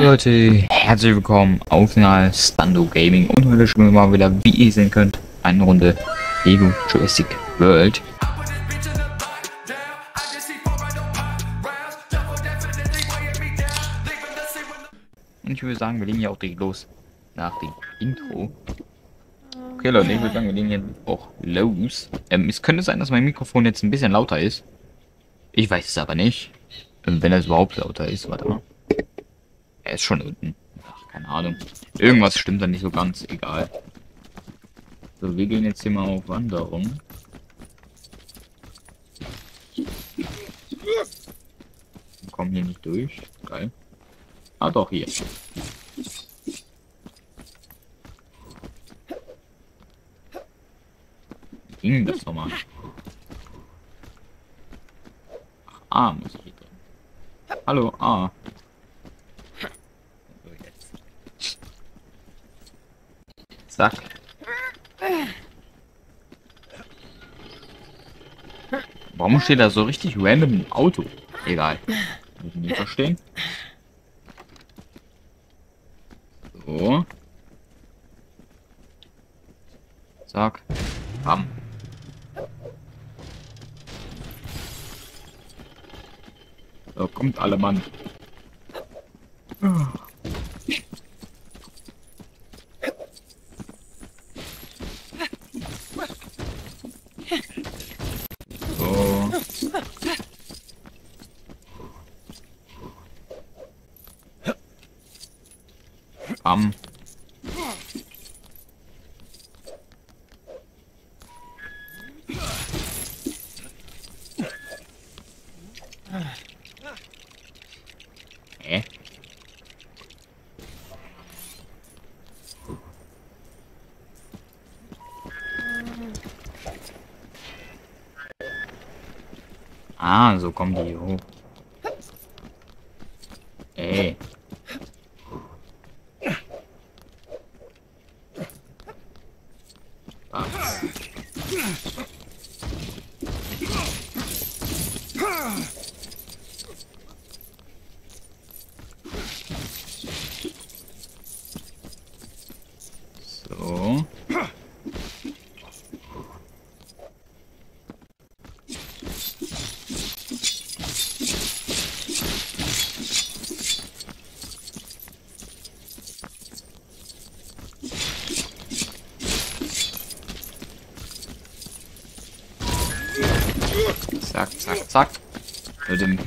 Leute, herzlich willkommen auf Kanal Stando Gaming und heute spielen wir mal wieder, wie ihr sehen könnt, eine Runde Lego Jurassic World. Und ich würde sagen, wir legen ja auch direkt los nach dem Intro. Okay Leute, ich würde sagen, wir legen jetzt auch los. Ähm, es könnte sein, dass mein Mikrofon jetzt ein bisschen lauter ist. Ich weiß es aber nicht. Wenn es überhaupt lauter ist, warte mal. Er ist schon unten. Ach, keine Ahnung. Irgendwas stimmt da nicht so ganz. Egal. So, wir gehen jetzt hier mal auf Wanderung. Wir kommen hier nicht durch. Geil. Ah, doch, hier. Ging das nochmal? Ach, A muss ich hier drin. Hallo, A. So, jetzt. Zack. Warum steht da so richtig random Auto? Egal. Muss ich nicht verstehen. So. Zack. Bam. So, kommt alle Mann. So. Bam. Hä? Ah, so kommen die hoch. Ey. Was? So. Zack. Würde mir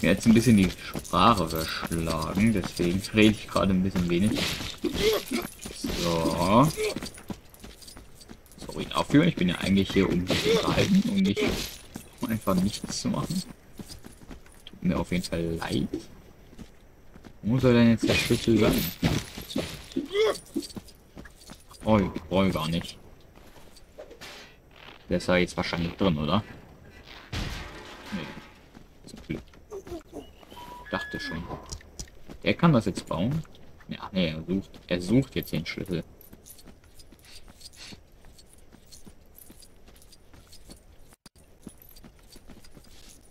jetzt ein bisschen die Sprache verschlagen, deswegen rede ich gerade ein bisschen wenig. So. Sorry dafür, ich bin ja eigentlich hier, um zu unterhalten und nicht um einfach nichts zu machen. Tut mir auf jeden Fall leid. Wo soll denn jetzt der Schlüssel sein? Oh, ich brauche gar nicht. Der ist ja jetzt wahrscheinlich drin, oder? Nee. Zum Glück. Dachte schon. Der kann das jetzt bauen? Ja, nee, er sucht, er sucht jetzt den Schlüssel.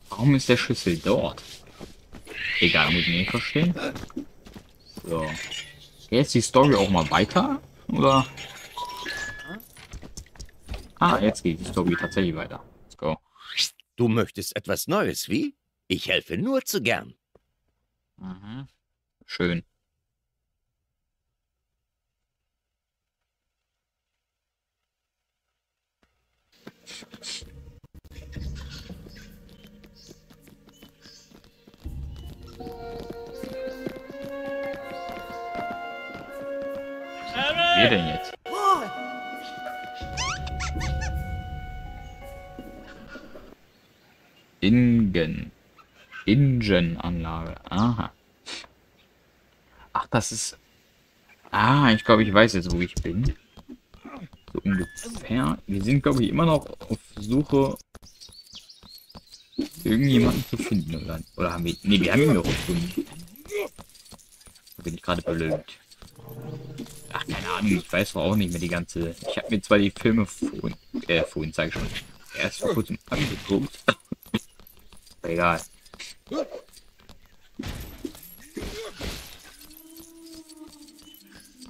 Warum ist der Schlüssel dort? Egal, muss ich nicht verstehen. So. Jetzt die Story auch mal weiter? Oder? Ah, jetzt geht die Story tatsächlich weiter. Let's go. Du möchtest etwas Neues, wie? Ich helfe nur zu gern. Mhm. Schön. Wir denn jetzt? Ingen. Ingen-Anlage. Aha. Das ist... Ah, ich glaube, ich weiß jetzt, wo ich bin. So ungefähr. Wir sind, glaube ich, immer noch auf Suche, irgendjemanden zu finden. Oder, oder haben wir... Ne, wir haben ihn doch gefunden. Da bin ich gerade blöd. Ach, keine Ahnung, ich weiß auch nicht mehr die ganze... Ich habe mir zwar die Filme vorhin, äh, vorhin sage ich schon, erst vor kurzem angeguckt. Egal.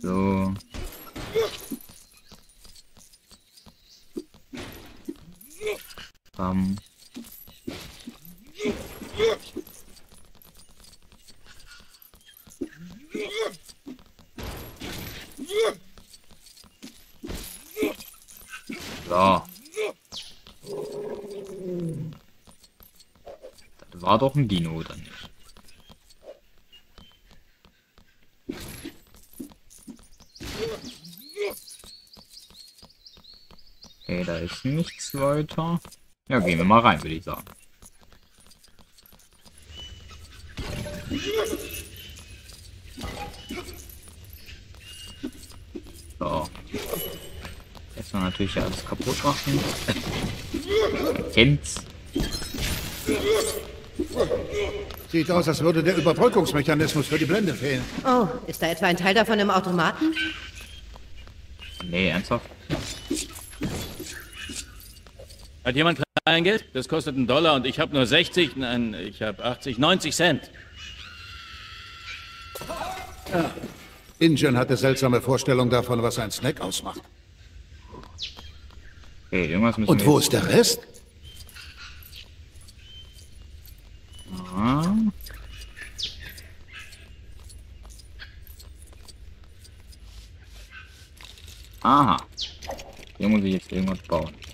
So. Ähm. So. Das war doch ein Dino, oder nicht? Okay, da ist nichts weiter. Ja, gehen wir mal rein, würde ich sagen. So. Erstmal natürlich alles kaputt machen. Kennt's. Sieht aus, als würde der Überbrückungsmechanismus für die Blende fehlen. Oh, ist da etwa ein Teil davon im Automaten? Nee, ernsthaft? Hat jemand Kleingeld? Das kostet einen Dollar und ich habe nur 60, nein, ich habe 80, 90 Cent. Ingen hatte seltsame Vorstellungen davon, was ein Snack ausmacht. Okay, irgendwas müssen Und wo ist der Rest? Ah. Aha. Hier muss ich jetzt irgendwas bauen.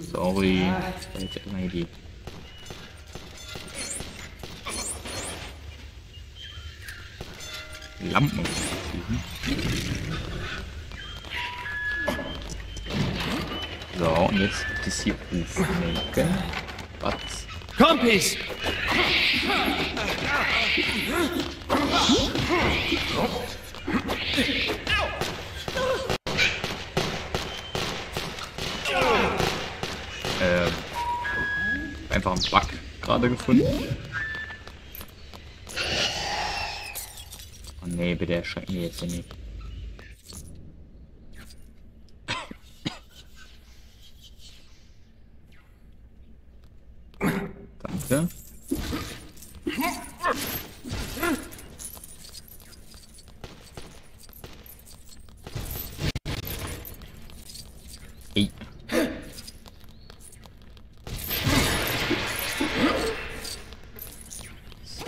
Sorry. Das war jetzt hier die. Lampen. Mhm. So, und jetzt das hier auflegen. Was? Kompis! Äh, einfach einen Bug gerade gefunden. Oh nee, bitte erschrecken wir jetzt nicht. Danke. Hey.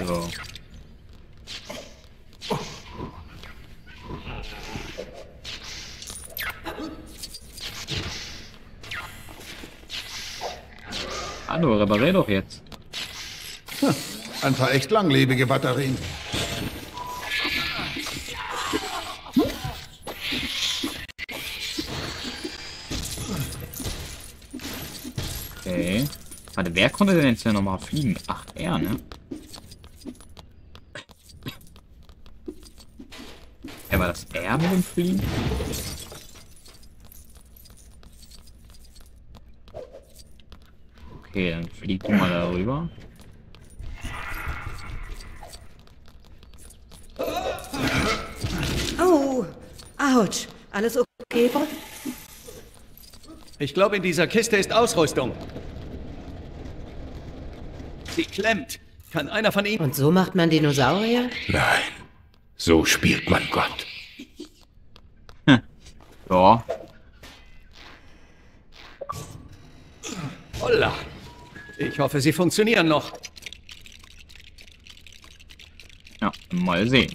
So. Hallo, reparier doch jetzt. Ein paar echt langlebige Batterien. Okay. Warte, wer konnte denn jetzt ja nochmal fliegen? Ach, er, ne? Ja, war das er mit dem Fliegen? Okay, dann flieg du mal darüber. Oh, ouch. Alles okay, Bob? Ich glaube, in dieser Kiste ist Ausrüstung. Sie klemmt. Kann einer von Ihnen... Und so macht man Dinosaurier? Nein, so spielt man Gott. Hm. Ja. Holla. Ich hoffe, sie funktionieren noch. Ja, mal sehen.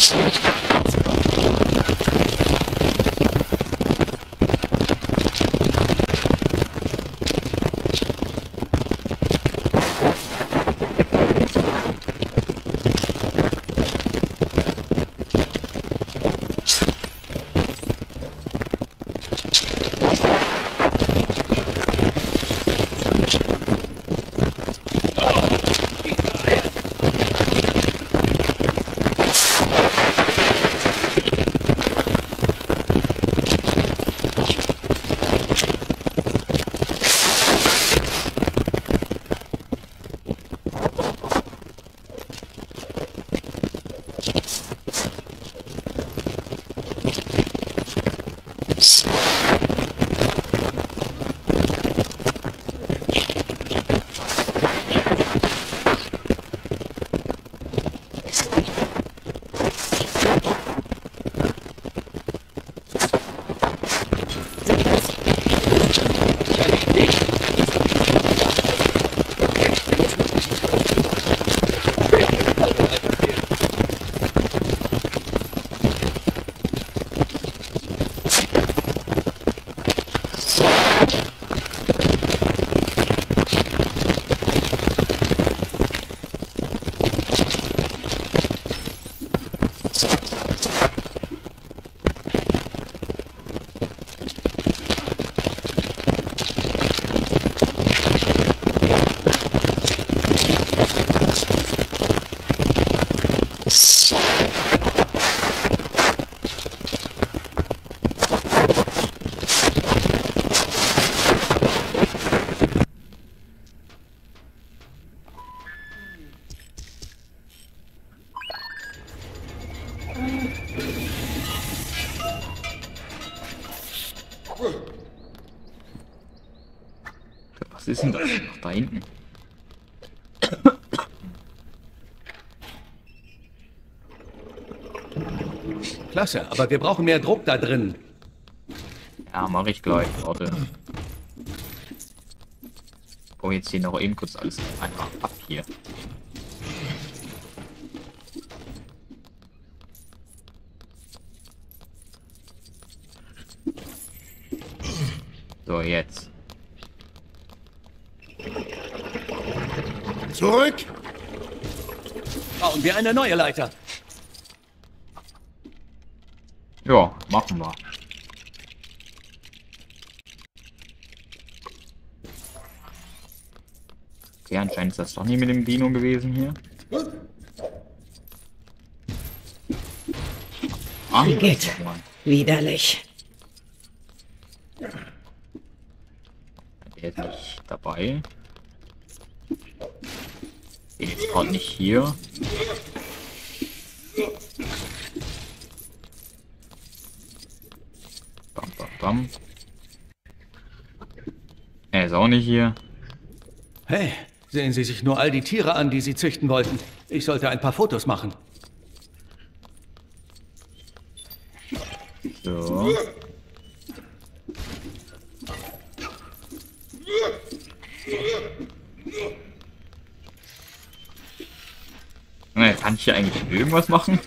Thank Was ist denn das noch da hinten? Klasse, aber wir brauchen mehr Druck da drin. Ja, mache ich gleich. Warte. Oh, jetzt hier noch eben kurz alles einfach ab hier. So, jetzt. Zurück! Bauen wir eine neue Leiter. Ja, machen wir. Okay, anscheinend ist das doch nie mit dem Dino gewesen hier. Ah, Geht. Mann. Widerlich. Der ist dabei. Der ist gerade nicht hier. Bam, bam, bam. Er ist auch nicht hier. Hey, sehen Sie sich nur all die Tiere an, die Sie züchten wollten. Ich sollte ein paar Fotos machen. So. Na, kann ich hier eigentlich irgendwas machen?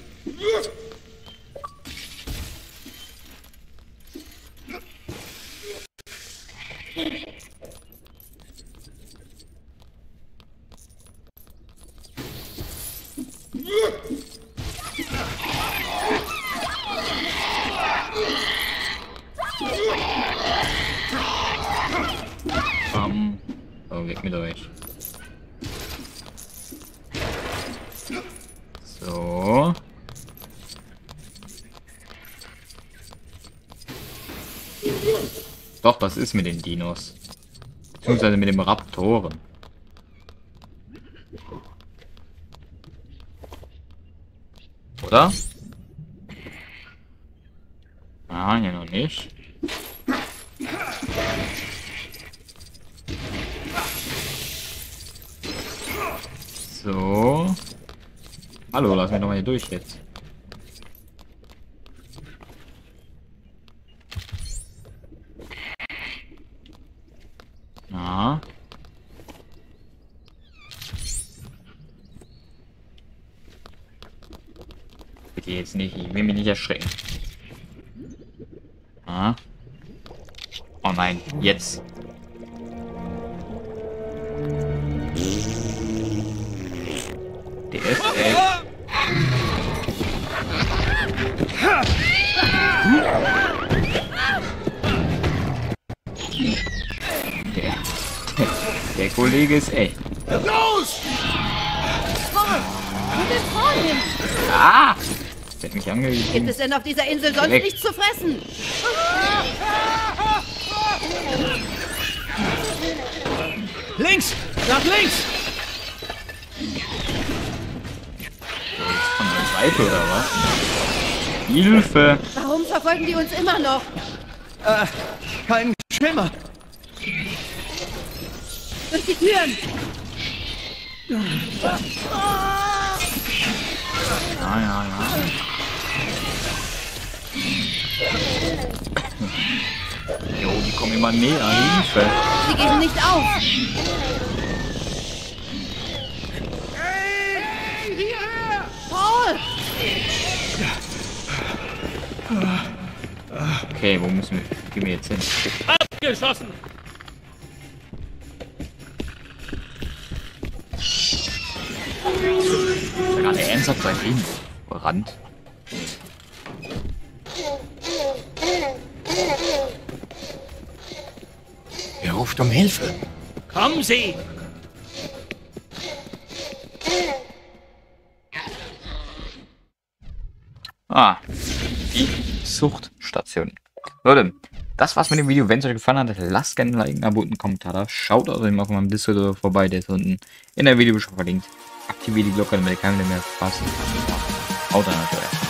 Weg mit euch. So. Doch, was ist mit den Dinos? Beziehungsweise mit dem Raptoren. Oder? Ah, ja noch nicht. So. Hallo, lass mich doch mal hier durch jetzt. Na. Bitte jetzt nicht, ich will mich nicht erschrecken. Ah. Oh nein, jetzt. Der ist echt. Der, der Kollege ist echt. Los! Ah! Der hat mich Gibt angewiesen. es denn auf dieser Insel sonst Weg. nichts zu fressen? Links! Nach links! Seite oder was? Hilfe! Warum verfolgen die uns immer noch? Äh, kein Schimmer. Durch die Türen! Ja, ja, ja. Jo, die kommen immer näher. Hilfe! Sie geben nicht auf! Okay, wo müssen wir, gehen wir jetzt hin? Abgeschossen! Ja gerade ernsthaft sein Leben gerannt. Er ruft um Hilfe. Kommen Sie! Ah, die Zuchtstation. Leute, das war's mit dem Video. Wenn es euch gefallen hat, lasst gerne ein Like, ein Abo und einen Kommentar da. Schaut außerdem auf meinem Discord vorbei, der ist unten in der Videobeschreibung verlinkt. Aktiviert die Glocke, damit ihr keine mehr verpasst. Haut rein, Leute.